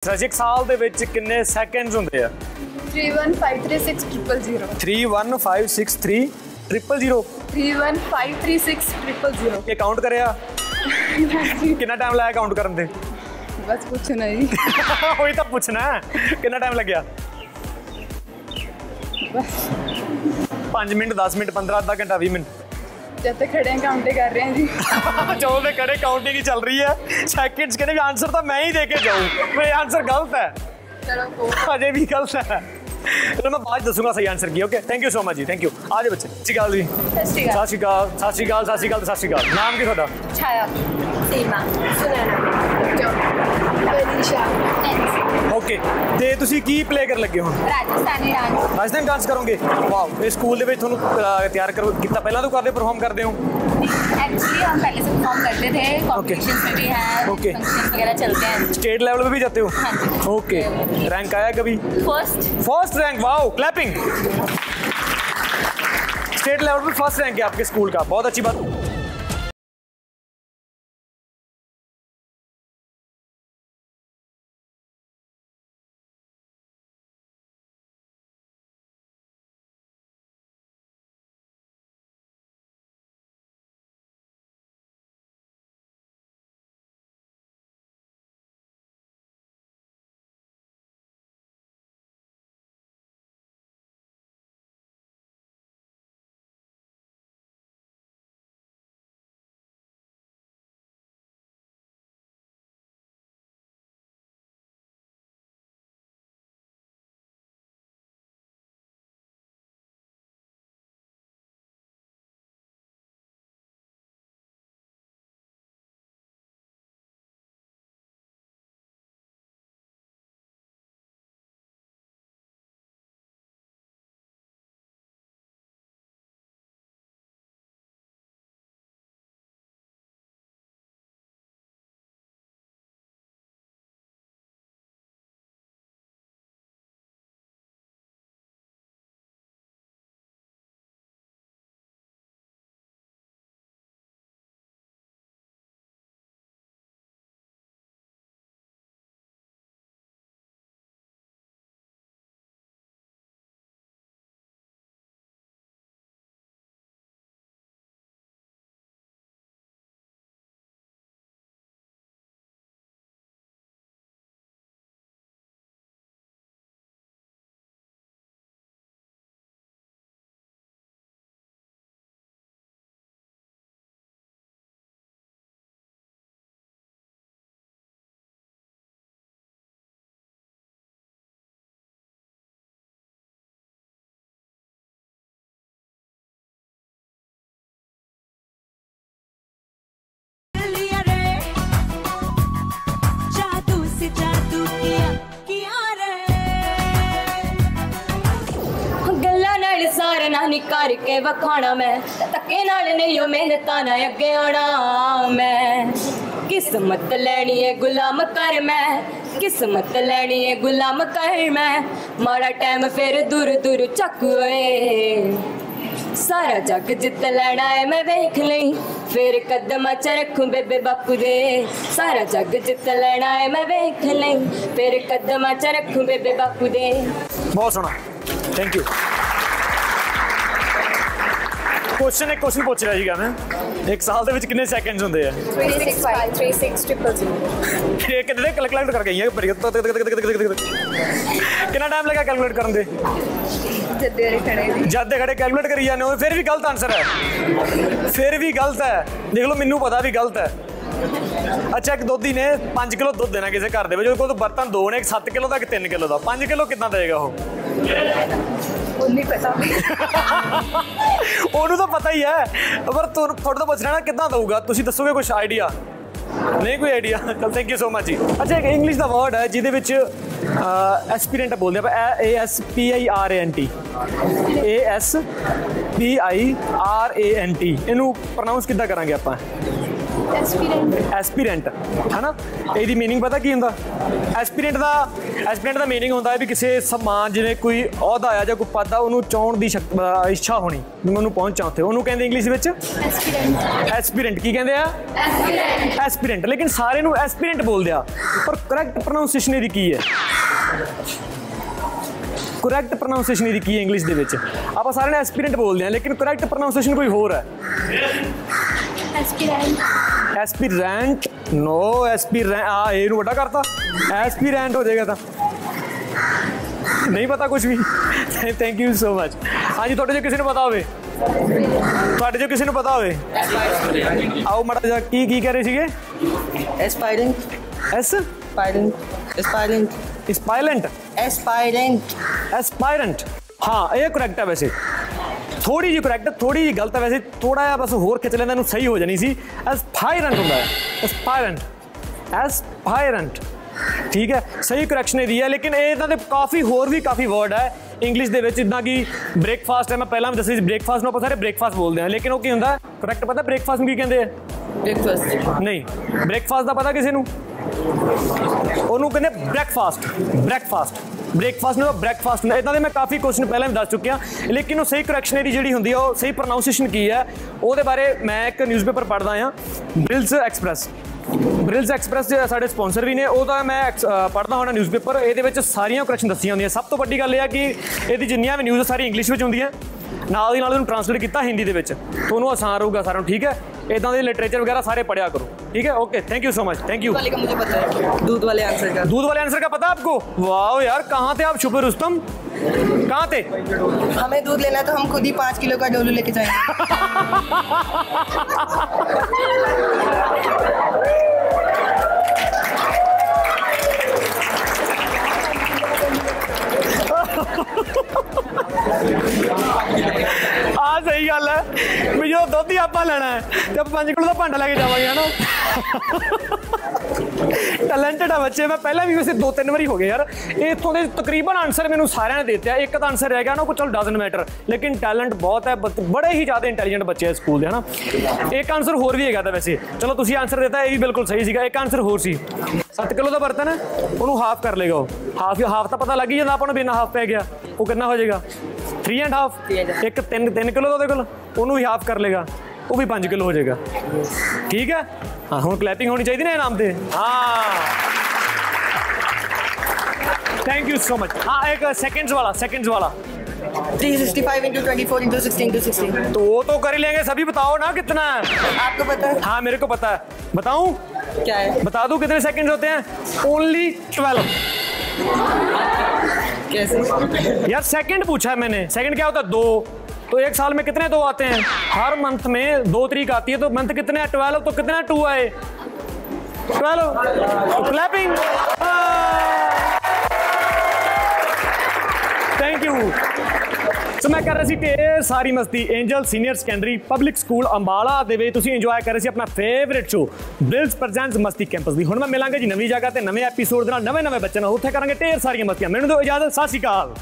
S7: ਸੱਚ ਇੱਕ ਸਾਲ ਦੇ ਵਿੱਚ ਕਿੰਨੇ ਸੈਕਿੰਡਸ ਹੁੰਦੇ ਆ?
S15: 31536
S7: 31563 000
S15: 31536
S7: ਇਹ ਕਾਊਂਟ ਕਰਿਆ? ਕਿੰਨਾ ਟਾਈਮ ਲਾਇਆ ਕਾਊਂਟ ਕਰਨ ਤੇ?
S15: ਬਸ ਪੁੱਛਣਾ ਹੀ।
S7: ਉਹੀ ਤਾਂ ਪੁੱਛਣਾ। ਕਿੰਨਾ ਟਾਈਮ ਲੱਗਿਆ? 5 ਮਿੰਟ 10 ਮਿੰਟ 15 ਅੱਧਾ ਘੰਟਾ 20 ਮਿੰਟ।
S15: ਜਦ ਤੱਕ ਖੜੇ ਕਾਊਂਟ ਕਰ ਰਹੇ ਹਾਂ ਜੀ।
S7: ਜਦੋਂ ਦੇ ਕੜੇ ਕਾਊਂਟਿੰਗ ਹੀ ਚੱਲ ਰਹੀ ਹੈ। ਸੈਕਿੰਡਸ ਕਹਿੰਦੇ ਵੀ ਆਨਸਰ ਤਾਂ ਮੈਂ ਹੀ ਦੇ ਕੇ ਜਾਊਂ। ਇਹ ਆਨਸਰ ਗਲਤ ਹੈ।
S15: ਚਲੋ
S7: ਅਜੇ ਵੀ ਗਲਤ ਹੈ। ਚਲੋ ਮੈਂ ਬਾਅਦ 'ਚ ਦੱਸੂਗਾ ਸਹੀ answer Ki okay thank you so much ਜੀ ਥੈਂਕ ਯੂ ਆ ਜਾਓ ਬੱਚੇ ਸਤਿ ਸ਼੍ਰੀ ਅਕਾਲ ਜੀ।
S15: ਸਤਿ ਸ਼੍ਰੀ ਅਕਾਲ।
S7: ਸਤਿ ਸ਼੍ਰੀ ਅਕਾਲ ਸਤਿ ਸ਼੍ਰੀ ਅਕਾਲ ਸਤਿ ਸ਼੍ਰੀ ਨਾਮ ਕੀ ਤੁਹਾਡਾ?
S15: ਛਾਇਆ। ਸੀਮਾ ਸੁਨੈਨਾ ਜੋ ਬਨੀਸ਼ਾ
S7: ਓਕੇ ਤੇ ਤੁਸੀਂ ਕੀ ਪਲੇ ਕਰਨ ਲੱਗੇ ਹੋ
S15: ਰਾਜਸਥਾਨੀ ਡਾਂਸ
S7: ਰਾਜਸਥਾਨ ਡਾਂਸ ਕਰੋਗੇ ਵਾਓ ਇਹ ਸਕੂਲ ਦੇ ਵਿੱਚ ਤੁਹਾਨੂੰ ਅਹ, ਤਿਆਰ ਕਰੋ ਕੀਤਾ ਪਹਿਲਾਂ ਤੋਂ ਕਰਦੇ ਪਰਫਾਰਮ ਕਰਦੇ ਹੋ
S15: एक्चुअली हम पहले से परफॉर्म करते थे कॉम्पिटिशन में भी हैं
S7: Okay.
S15: फंक्शन वगैरह चलते हैं
S7: स्टेट लेवल पे भी जाते हो
S15: हाँ जी
S7: ओके रैंक आया कभी
S15: first
S7: first rank wow clapping state level पे फर्स्ट रैंक है आपके स्कूल का बहुत अच्छी बात
S16: ਸਾਰ ਨਾ ਨਿਕਾਰ ਕੇ ਵਖਾਣਾ ਮੈਂ। ਧੱਕੇ ਨਾਲ ਨਹੀਂ ਉਹ ਮਿਹਨਤਾਂ ਨਾ ਅੱਗੇ ਆਉਣਾ ਮੈਂ। ਕਿਸਮਤ ਲੈਣੀ ਏ ਗੁਲਾਮ ਕਰ ਮੈਂ। ਕਿਸਮਤ ਲੈਣੀ ਏ ਗੁਲਾਮ ਕਰ ਮੈਂ। ਮਾੜਾ ਟਾਈਮ ਫਿਰ ਦੂਰ ਦੂਰ ਚੱਕ ਓਏ। ਸਾਰਾ ਜੱਗ ਜਿੱਤ ਲੈਣਾ ਏ ਮੈਂ ਵੇਖ ਲਈ। ਫੇਰ ਕਦਮਾਂ ਚ ਰੱਖੂ ਬੇਬੇ ਬਾਪੂ ਦੇ। ਸਾਰਾ ਜੱਗ ਜਿੱਤ ਲੈਣਾ ਏ ਮੈਂ ਵੇਖ ਲਈ। ਫਿਰ ਕਦਮਾਂ ਚ ਰੱਖੂ ਬੇਬੇ ਬਾਪੂ ਦੇ।
S7: ਬਹੁਤ ਸੋਹਣਾ। ਥੈਂਕ ਯੂ ਕੁਐਸਚਨ ਇੱਕ ਕੁਐਸਚਨ ਪੁੱਛ ਰਿਹਾ ਸੀਗਾ ਮੈਂ। ਇੱਕ ਸਾਲ ਦੇ ਵਿੱਚ ਕਿੰਨੇ ਸੈਕਿੰਡਸ ਹੁੰਦੇ ਆ?
S15: 365 36000
S7: ਇਹ ਕਿੰਨੇ ਦੇ ਕੈਲਕੂਲੇਟ ਕਰ ਗਈ ਹੈ ਕਿੰਨਾ ਟਾਈਮ ਲੱਗਾ ਕੈਲਕੂਲੇਟ ਕਰਨ ਦੇ?
S15: ਜੱਦੇ ਖੜੇ
S7: ਜਦ ਦੇ ਖੜੇ ਕੈਲਕੂਲੇਟ ਕਰੀ ਜਾਂਦੇ ਹੋ ਫਿਰ ਵੀ ਗਲਤ ਆਨਸਰ ਹੈ। ਫਿਰ ਵੀ ਗਲਤ ਹੈ। ਦੇਖ ਲਓ ਮੈਨੂੰ ਪਤਾ ਵੀ ਗਲਤ ਹੈ। ਅੱਛਾ ਇੱਕ ਦੋਧੀ ਨੇ 5 ਕਿਲੋ ਦੁੱਧ ਦੇਣਾ ਕਿਸੇ ਘਰ ਦੇ ਵਿੱਚ ਉਹਦੇ ਕੋਲ ਬਰਤਨ ਦੋ ਨੇ ਇੱਕ 7 ਕਿਲੋ ਦਾ ਇੱਕ 3 ਕਿਲੋ ਦਾ। 5 ਕਿਲੋ ਕਿੰਨਾ ਦੇਗਾ ਉਹ?
S15: ਉਨੀ ਪਤਾ।
S7: ਉਹਨੂੰ ਤਾਂ ਪਤਾ ਹੀ ਹੈ। ਪਰ ਤੁਹਾਨੂੰ ਤੁਹਾਡੇ ਤੋਂ ਪੁੱਛਣਾ ਨਾ, ਕਿੱਦਾਂ ਦਊਗਾ? ਤੁਸੀਂ ਦੱਸੋਗੇ ਕੁਝ ਆਈਡੀਆ ਨਹੀਂ ਕੋਈ ਆਈਡੀਆ ਚਲ ਥੈਂਕ ਯੂ ਸੋ ਮਚ ਜੀ। ਅੱਛਾ, ਇੱਕ ਇੰਗਲਿਸ਼ ਦਾ ਵਰਡ ਹੈ, ਜਿਹਦੇ ਵਿੱਚ ਐਸਪੀਰੈਂਟ ਬੋਲਦੇ ਆਪਾਂ A S P I R A N T A S P I R A N T ਇਹਨੂੰ ਪ੍ਰੋਨਾਂਸ ਕਿੱਦਾਂ ਕਰਾਂਗੇ ਆਪਾਂ?
S12: ਐਸਪੀਰੈਂਟ।
S7: ਐਸਪੀਰੈਂਟ ਹਨਾ? ਇਹਦੀ ਮੀਨਿੰਗ ਪਤਾ ਕੀ ਹੁੰਦਾ? ਐਸਪੀਰੈਂਟ ਦਾ ਐਸਪੀਰੈਂਟ ਦਾ ਮੀਨਿੰਗ ਹੁੰਦਾ ਹੈ ਵੀ ਕਿਸੇ ਸਮਾਨ ਜਿਵੇਂ ਕੋਈ ਅਹੁਦਾ ਆ ਜਾਂ ਕੋਈ ਪਦ ਆ ਉਹਨੂੰ ਚਾਹਣ ਦੀ ਇੱਛਾ ਹੋਣੀ ਉਹਨੂੰ ਪਹੁੰਚਾਂ ਉੱਥੇ। ਉਹਨੂੰ ਕਹਿੰਦੇ ਇੰਗਲਿਸ਼ ਵਿੱਚ?
S12: ਐਸਪੀਰੈਂਟ।
S7: ਐਸਪੀਰੈਂਟ ਕੀ ਕਹਿੰਦੇ ਆ?
S12: ਐਸਪੀਰੈਂਟ।
S7: ਐਸਪੀਰੈਂਟ। ਲੇਕਿਨ ਸਾਰੇ ਨੂੰ ਐਸਪੀਰੈਂਟ ਬੋਲਦੇ ਆ। ਪਰ ਕਰੈਕਟ ਪ੍ਰੋਨਾਂਸੀਏਸ਼ਨ ਇਹਦੀ ਕੀ ਹੈ? ਕਰੈਕਟ ਪ੍ਰੋਨਾਂਸੀਏਸ਼ਨ ਇਹਦੀ ਕੀ ਹੈ ਇੰਗਲਿਸ਼ ਦੇ ਵਿੱਚ? ਆਪਾਂ ਸਾਰੇ ਨੇ ਐਸਪੀਰੈਂਟ ਬੋਲਦੇ ਆ ਲੇਕਿਨ ਕਰੈਕਟ ਪ੍ਰੋਨਾਂਸੀਏਸ਼ਨ ਕੋਈ ਹੋਰ ਹੈ?
S12: ਐਸਪੀਰੈਂਟ।
S7: ਐਸਪੀਰੈਂਟ ਨੋ ਐਸਪੀਰੈਂਟ ਆ ਇਹ ਨੂੰ ਵੱਡਾ ਕਰਤਾ ਐਸਪੀਰੈਂਟ ਹੋ ਜਾਏਗਾ ਤਾਂ ਨਹੀਂ ਪਤਾ ਕੁਝ ਵੀ ਥੈਂਕ ਯੂ ਸੋ ਮਚ ਹਾਂਜੀ ਤੁਹਾਡੇ ਜੋ ਕਿਸੇ ਨੂੰ ਪਤਾ ਹੋਵੇ ਤੁਹਾਡੇ ਜੋ ਕਿਸੇ ਨੂੰ ਪਤਾ ਹੋਵੇ ਆਓ ਮੜਾ ਜਾ ਕੀ ਕੀ ਕਹਿ ਰਹੇ ਸੀਗੇ
S17: aspiring
S7: S
S17: aspiring aspiring
S7: aspirant
S17: aspirant
S7: aspirant ਹਾਂ ਇਹ ਕਰੈਕਟ ਹੈ ਵੈਸੇ ਥੋੜੀ ਜਿਹੀ ਕਰੈਕਟ ਥੋੜੀ ਜਿਹੀ ਗਲਤ ਹੈ ਵੈਸੇ ਥੋੜਾ ਜਿਹਾ ਬਸ ਹੋਰ ਖਿੱਚ ਲੈਂਦਾ ਇਹਨੂੰ ਸਹੀ ਹੋ ਜਾਣੀ ਸੀ। ਐਸਪਾਇਰੈਂਟ ਹੁੰਦਾ ਹੈ ਐਸਪਾਇਰੈਂਟ ਐਸਪਾਇਰੈਂਟ ਠੀਕ ਹੈ ਸਹੀ ਕਰੈਕਸ਼ਨ ਇਹਦੀ ਹੈ ਲੇਕਿਨ ਇਹ ਇਹਨਾਂ ਦੇ ਕਾਫੀ ਹੋਰ ਵੀ ਕਾਫੀ ਵਰਡ ਹੈ। ਇੰਗਲਿਸ਼ ਦੇ ਵਿੱਚ ਜਿੱਦਾਂ ਕਿ ਬ੍ਰੇਕਫਾਸਟ ਹੈ ਮੈਂ ਪਹਿਲਾਂ ਵੀ ਦੱਸਿਆ ਸੀ ਬ੍ਰੇਕਫਾਸਟ ਨੂੰ ਆਪਾਂ ਸਾਰੇ ਬ੍ਰੇਕਫਾਸਟ ਬੋਲਦੇ ਹਾਂ ਲੇਕਿਨ ਉਹ ਕੀ ਹੁੰਦਾ? ਕਰੈਕਟ ਪਤਾ ਬ੍ਰੇਕਫਾਸਟ ਨੂੰ ਕੀ ਕਹਿੰਦੇ ਆ?
S17: ਬ੍ਰੇਕਫਾਸਟ
S7: ਨਹੀਂ ਬ੍ਰੇਕਫਾਸਟ ਦਾ ਪਤਾ ਕਿਸੇ ਨੂੰ? ਉਹਨੂੰ ਕਹਿੰਦੇ ਬ੍ਰੈਕਫਾਸਟ ਬ੍ਰੈਕਫਾਸਟ ਬ੍ਰੇਕਫਾਸਟ ਨੂੰ ਬ੍ਰੈਕਫਾਸਟ ਹੁੰਦਾ ਇਦਾਂ ਦੇ ਮੈਂ ਕਾਫੀ ਕੁਐਸਚਨ ਪਹਿਲਾਂ ਵੀ ਦੱਸ ਚੁੱਕਿਆ, ਲੇਕਿਨ ਉਹ ਸਹੀ ਕਰੈਕਸ਼ਨ ਜਿਹੜੀ ਹੁੰਦੀ ਆ, ਉਹ ਸਹੀ ਪ੍ਰੋਨਾਂਸੀਏਸ਼ਨ ਕੀ ਹੈ, ਉਹਦੇ ਬਾਰੇ ਮੈਂ ਇੱਕ ਨਿਊਜ਼ਪੇਪਰ ਪੜ੍ਹਦਾ ਆ ਬ੍ਰਿਲਸ ਐਕਸਪ੍ਰੈਸ ਬ੍ਰਿਲਸ ਐਕਸਪ੍ਰੈਸ ਦੇ ਸਾਡੇ ਸਪਾਂਸਰ ਵੀ ਨੇ, ਉਹਦਾ ਮੈਂ ਐਕਸ- ਪੜ੍ਹਦਾ ਹੋਣਾ ਨਿਊਜ਼ਪੇਪਰ ਇਹਦੇ ਵਿੱਚ ਸਾਰੀਆਂ ਕਰੈਕਸ਼ਨ ਦੱਸੀਆਂ ਹੁੰਦੀਆਂ। ਸਭ ਤੋਂ ਵੱਡੀ ਗੱਲ ਇਹ ਆ ਕਿ ਇਹਦੀ ਜਿੰਨੀਆਂ ਵੀ ਨਿਊਜ਼ ਸਾਰੀ ਇੰਗਲਿਸ਼ ਵਿੱਚ ਹੁੰਦੀਆਂ। ਨਾਲ ਦੀ ਨਾਲ ਉਹਨੂੰ ਟ੍ਰਾਂਸਲੇਟ ਕੀਤਾ ਹਿੰਦੀ ਦੇ ਵਿੱਚ। ਤੁਹਾਨੂੰ ਆਸਾਨ ਰਹੂਗਾ ਸਾਰਿਆਂ ਨੂੰ ਠੀਕ ਹੈ? ਇਦਾਂ ठीक है okay thank you so much thank
S17: you का दूध वाले आंसर का
S7: दूध वाले आंसर का पता आपको वाह यार कहाँ थे आप शुभ रुस्तम कहाँ थे
S17: हमें दूध लेना तो हम खुद ही पाँच किलो का डोलू लेके जाएँगे
S7: ਆ ਸਹੀ ਗੱਲ ਹੈ। ਵੀ ਜਦੋਂ ਦੁੱਧ ਹੀ ਆਪਾਂ ਲੈਣਾ ਹੈ, ਤੇ ਆਪਾਂ 5 ਕਿਲੋ ਦਾ ਭਾਂਡਾ ਲੈ ਕੇ ਜਾਵਾਂਗੇ, ਹਨਾ? ਟੈਲੈਂਟਡ ਆ ਬੱਚੇ, ਮੈਂ ਪਹਿਲਾਂ ਵੀ ਵੈਸੇ ਦੋ ਤਿੰਨ ਵਾਰੀ ਹੋ ਗਏ ਯਾਰ। ਇਹ ਇੱਥੋਂ ਦੇ ਤਕਰੀਬਨ ਆਨਸਰ ਮੈਨੂੰ ਸਾਰਿਆਂ ਨੇ ਦਿੱਤੇ ਆ। ਇੱਕ ਤਾਂ ਆਨਸਰ ਰਹਿ ਗਿਆ ਨਾ ਕੋਈ ਚਲ ਡਸਨ ਮੈਟਰ ਲੇਕਿਨ ਟੈਲੈਂਟ ਬਹੁਤ ਹੈ ਬੜੇ ਹੀ ਜ਼ਿਆਦਾ ਇੰਟੈਲੀਜੈਂਟ ਬੱਚੇ ਆ ਸਕੂਲ ਦੇ, ਹਨਾ? ਇੱਕ ਆਨਸਰ ਹੋਰ ਵੀ ਹੈਗਾ ਤਾਂ ਵੈਸੇ। ਚਲੋ, ਤੁਸੀਂ ਆਨਸਰ ਦਿੱਤਾ, ਇਹ ਵੀ ਬਿਲਕੁਲ ਸਹੀ ਸੀਗਾ। ਇੱਕ ਆਨਸਰ ਹੋਰ ਸੀ। 7 ਕਿਲੋ ਦਾ ਬਰਤਨ ਹੈ, ਉਹਨੂੰ ਹਾਫ ਕਰ ਲੇਗਾ ਉਹ। ਹਾਫ ਹਾਫ ਤਾਂ ਪਤਾ ਲੱਗ ਹੀ ਜਾਂਦਾ ਆਪਾਂ ਨੂੰ ਬਿਨਾ ਹਾਫ ਪੈ ਗਿਆ। ਉਹ ਕਿੰਨਾ ਹੋ ਜਾਏਗਾ? 3 ਐਂਡ ਹਾਫ ਇੱਕ 3 3 ਕਿਲੋ ਦਾ ਉਹਦੇ ਕੋਲ ਉਹਨੂੰ ਵੀ ਹਾਫ ਕਰ ਲੇਗਾ ਉਹ ਵੀ 5 ਕਿਲੋ ਹੋ ਜਾਏਗਾ ਠੀਕ ਹੈ ਹਾਂ ਹੁਣ ਕਲੈਪਿੰਗ ਹੋਣੀ ਚਾਹੀਦੀ ਨਾ ਇਨਾਮ ਤੇ ਹਾਂ ਥੈਂਕ ਯੂ ਸੋ ਮਚ हाँ एक सेकंड्स वाला सेकंड्स वाला
S17: 365 into twenty four into sixteen into sixteen
S7: तो वो तो कर ही लेंगे सभी बताओ ना कितना है
S17: आपको पता है
S7: हाँ मेरे को पता है बताऊं
S17: क्या है
S7: बता दूं कितने सेकंड्स होते हैं ओनली ट्वेल्व
S17: कैसे
S7: यार सेकंड पूछा है मैंने। सेकंड क्या होता? है दो। तो एक साल में कितने दो आते हैं? हर मंथ में दो तरीक आती है तो मंथ कितने? ट्वेल्व तो कितना टू आए? Twelve clapping thank you so ਮੈਂ ਕਰ ਰਿਹਾ ਸੀ ਢੇਰ ਸਾਰੀ ਮਸਤੀ Angel senior secondary public school Ambala ਦੇ ਵਿੱਚ। ਤੁਸੀਂ ਇੰਜੋਏ ਕਰ ਰਹੇ ਸੀ ਆਪਣਾ ਫੇਵਰਿਟ ਸ਼ੋ ਬਿਲਸ ਪ੍ਰੈਜ਼ੈਂਟਸ ਮਸਤੀ ਕੈਂਪਸ ਦੀ। ਹੁਣ ਮੈਂ ਮਿਲਾਂਗਾ ਜੀ ਨਵੀਂ ਜਗ੍ਹਾ ਤੇ ਨਵੇਂ ਐਪੀਸੋਡ ਦੇ ਨਾਲ ਨਵੇਂ ਨਵੇਂ ਬੱਚਿਆਂ ਨਾਲ। ਉੱਥੇ ਕਰਾਂਗੇ ਢੇਰ ਸਾਰੀਆਂ ਮਸਤੀਆਂ। ਮੈਨੂੰ ਦਿਓ ਇਜਾਜ਼ਤ, ਸਤਿ ਸ਼੍ਰੀ ਅਕਾਲ।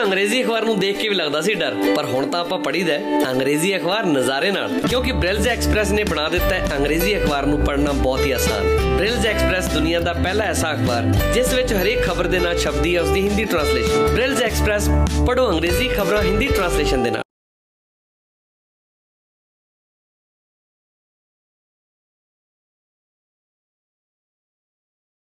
S3: ਤਾਂ ਅੰਗਰੇਜ਼ੀ ਅਖਬਾਰ ਨੂੰ ਦੇਖ ਕੇ ਵੀ ਲੱਗਦਾ ਸੀ ਡਰ, ਪਰ ਹੁਣ ਤਾਂ ਆਪਾਂ ਪੜ੍ਹੀਦਾ ਹੈ ਅੰਗਰੇਜ਼ੀ ਅਖਬਾਰ ਨਜ਼ਾਰੇ ਨਾਲ, ਕਿਉਂਕਿ ਬ੍ਰਿਲਜ਼ ਐਕਸਪ੍ਰੈਸ ਨੇ ਬਣਾ ਦਿੱਤਾ ਹੈ ਅੰਗਰੇਜ਼ੀ ਅਖਬਾਰ ਨੂੰ ਪੜ੍ਹਨਾ ਬਹੁਤ ਹੀ ਆਸਾਨ। ਬ੍ਰਿਲਜ਼ ਐਕਸਪ੍ਰੈਸ ਦੁਨੀਆ ਦਾ ਪਹਿਲਾ ਐਸਾ ਅਖਬਾਰ, ਜਿਸ ਵਿੱਚ ਹਰੇਕ ਖਬਰ ਦੇ ਨਾਲ ਛਪਦੀ ਹੈ ਉਸ ਦੀ ਹਿੰਦੀ ਟ੍ਰਾਂਸਲੇਸ਼ਨ ਬ੍ਰਿਲਜ਼ ਐਕਸਪ੍ਰੈਸ, ਪੜ੍ਹੋ ਅੰਗਰੇਜ਼ੀ ਖਬਰਾਂ ਹਿੰਦੀ ਟ੍ਰਾਂਸਲੇਸ਼ਨ ਦੇ ਨਾਲ